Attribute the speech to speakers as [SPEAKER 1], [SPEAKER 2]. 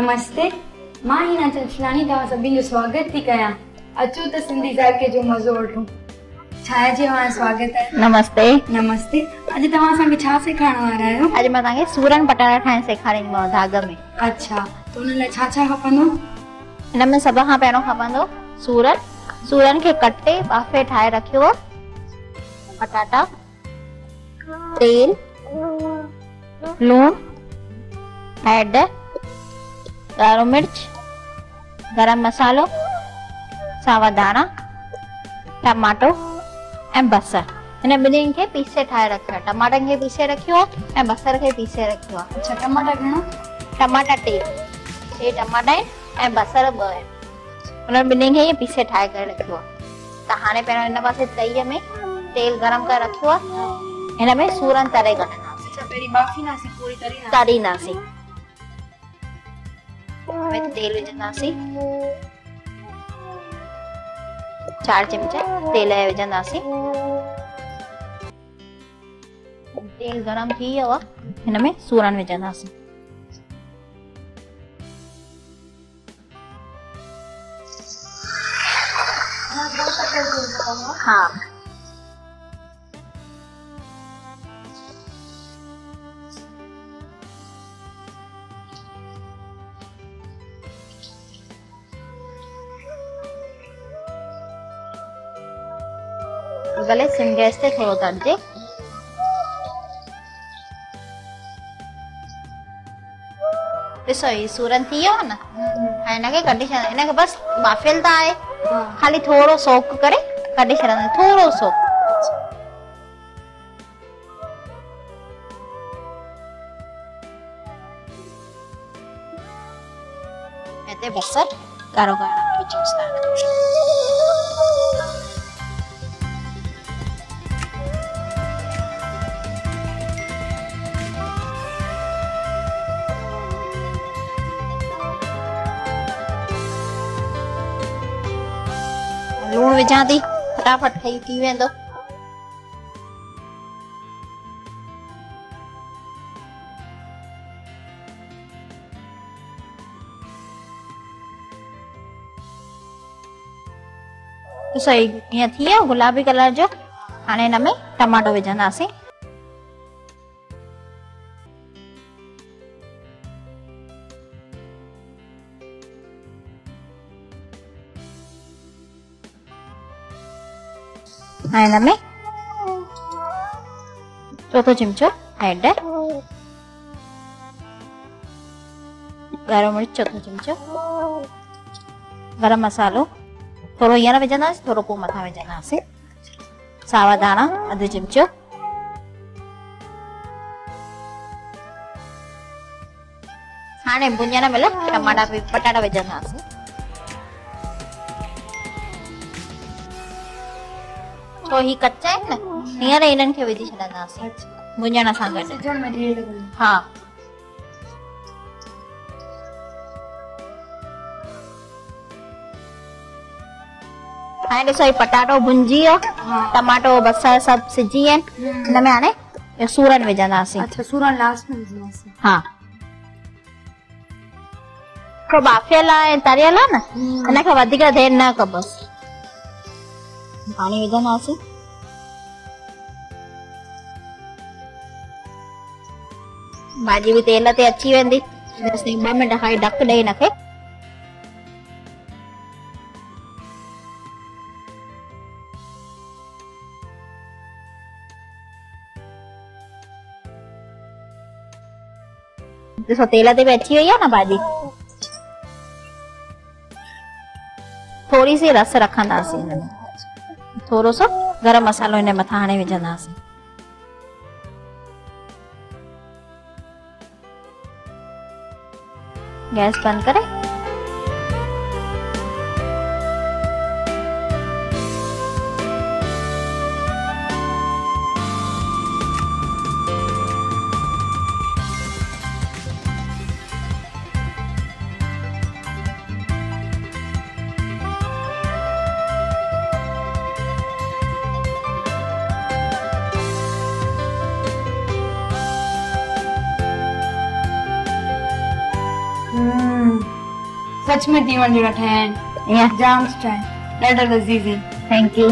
[SPEAKER 1] नमस्ते माँ हिना चंचलानी तव्हां सभिनि जो स्वागत थी कयां अचो त सिंधी ज़ाइके जो मज़ो वठूं। छाया जी तव्हां स्वागत आहे
[SPEAKER 2] नमस्ते।
[SPEAKER 1] नमस्ते। अॼु तव्हां असांखे छा सेखारण वारा आहियो?
[SPEAKER 2] अॼु माँ तव्हांखे सूरन पटाटा ठाहिण सेखारींदीमांव दाग में।
[SPEAKER 1] अच्छा त हुन लाइ छा छा खपंदो?
[SPEAKER 2] हिन में सभ खां पहिरियों खपंदो सूरन। सूरन खे कटे बाफ़े ठाहे रखियो। पटाटा तेल लूणु हैड ॻाढ़ो मिर्च गरम मसालो सावा धाणा टमाटो ऐं बसर। हिन ॿिन्हिनि खे पीसे ठाहे रखियो। आहे टमाटनि खे पीसे रखियो आहे ऐं बसर खे पीसे रखियो। आहे
[SPEAKER 1] अच्छा टमाटा घणा?
[SPEAKER 2] टमाटा टे। टे टमाटा आहिनि ऐं बसर ॿ आहिनि हुन ॿिन्हिनि खे ईअं पीसे ठाहे करे रखियो। आहे त हाणे पहिरियों हिन पासे तईअ में तेल गरम करे रखियो। आहे हिन में सूरन तरे कढंदासीं
[SPEAKER 1] अच्छा
[SPEAKER 2] तरींदासीं में तेल विझंदासीं चार चमचा तेल जा विझंदासीं तेल गरम थी वियो आहे हिन में सूरन विझंदासीं हा गैस ते थोरो तरिजे ॾिसो ही सूरन थी वियो न? ऐं हिनखे कढी छॾ हिनखे बसि बाफ़ियल त आहे
[SPEAKER 1] हा।
[SPEAKER 2] खाली थोरो सोक करे कढी छॾंदा थोरो सो हिते बसर ॻाढ़ो ॻाढ़ो विझूं लूणु विझां थी फटाफट ठही थी वेंदो सही थी गुलाबी कलर जो हाँ इनमें टमाटो विझंदासीं ऐं हिन में चोथो चिमचो हैड ॻाढ़ो मिर्च चोथो चिमचो गरम मसालो थोरो हींअर विझंदासीं थोरो पोइ मथां विझंदासीं सावा धाणा अधु चिमचो हाणे भुञण महिल टमाटा बि पटाटा विझंदासीं छो ही कचा आहिनि न हींअर हिननि खे विझी छॾंदासीं भुञण सां गॾु हा। हाणे ॾिसो ही। पटाटो भुंजी वियो
[SPEAKER 1] हा।
[SPEAKER 2] टमाटो बसर सभु सिझी विया आहिनि हिन में हाणे इहो सूरन विझंदासीं
[SPEAKER 1] अच्छा सूरण लास्ट में विझंदासीं
[SPEAKER 2] हा। हिकिड़ो बाफ़ियल आहे ऐं तरियल आहे न हिनखे वधीक देरि न कबसि पाणी विझंदासीं भाॼी बि तेल ते अची वेंदी बसि ॿ मिंट खाली ढक ॾेई हिनखे ॾिसो तेल ते बि अची वई आहे न भाॼी थोरी सी रस रखंदासीं हिन में थोरो सो गरम मसालो हिन मथां हाणे विझंदासीं गैस बंदि करे
[SPEAKER 1] सच में तीवण जुड़ा
[SPEAKER 2] है
[SPEAKER 1] जाम सुठा आहिनि ॾाढा लज़ीज़ आहिनि
[SPEAKER 2] थैंक यू